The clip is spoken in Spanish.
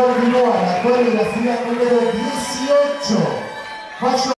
Continúa la coreografía número 18.